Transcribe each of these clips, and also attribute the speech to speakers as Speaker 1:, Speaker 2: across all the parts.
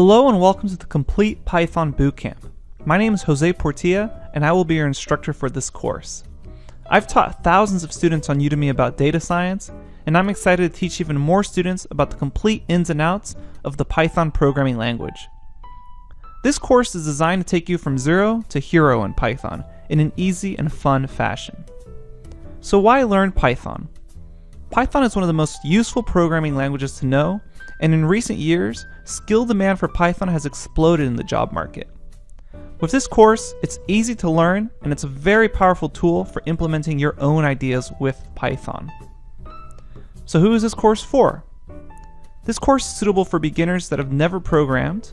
Speaker 1: Hello and welcome to the Complete Python Bootcamp. My name is Jose Portilla and I will be your instructor for this course. I've taught thousands of students on Udemy about data science, and I'm excited to teach even more students about the complete ins and outs of the Python programming language. This course is designed to take you from zero to hero in Python in an easy and fun fashion. So why learn Python? Python is one of the most useful programming languages to know and in recent years, skill demand for Python has exploded in the job market. With this course, it's easy to learn and it's a very powerful tool for implementing your own ideas with Python. So who is this course for? This course is suitable for beginners that have never programmed,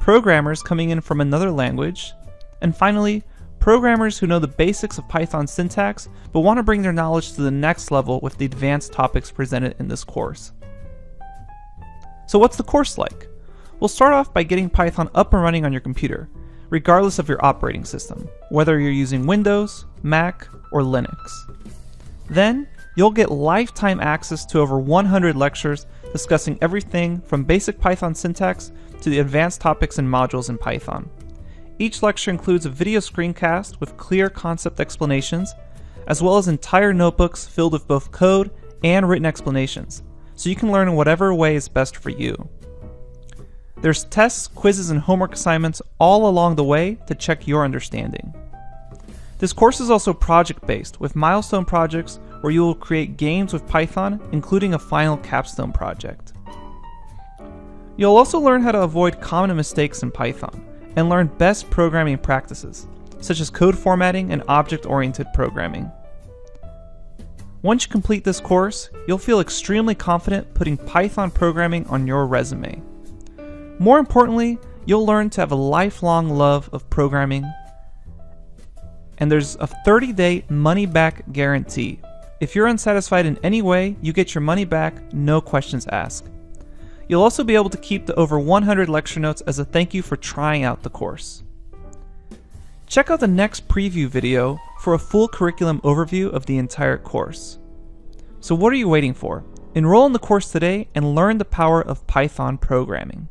Speaker 1: programmers coming in from another language, and finally, programmers who know the basics of Python syntax but want to bring their knowledge to the next level with the advanced topics presented in this course. So what's the course like? We'll start off by getting Python up and running on your computer, regardless of your operating system, whether you're using Windows, Mac, or Linux. Then, you'll get lifetime access to over 100 lectures discussing everything from basic Python syntax to the advanced topics and modules in Python. Each lecture includes a video screencast with clear concept explanations, as well as entire notebooks filled with both code and written explanations, so you can learn in whatever way is best for you. There's tests, quizzes, and homework assignments all along the way to check your understanding. This course is also project based, with milestone projects where you will create games with Python, including a final capstone project. You'll also learn how to avoid common mistakes in Python and learn best programming practices, such as code formatting and object oriented programming. Once you complete this course, you'll feel extremely confident putting Python programming on your resume. More importantly, you'll learn to have a lifelong love of programming. And there's a 30 day money back guarantee. If you're unsatisfied in any way, you get your money back, no questions asked. You'll also be able to keep the over 100 lecture notes as a thank you for trying out the course. Check out the next preview video for a full curriculum overview of the entire course. So what are you waiting for? Enroll in the course today and learn the power of Python programming.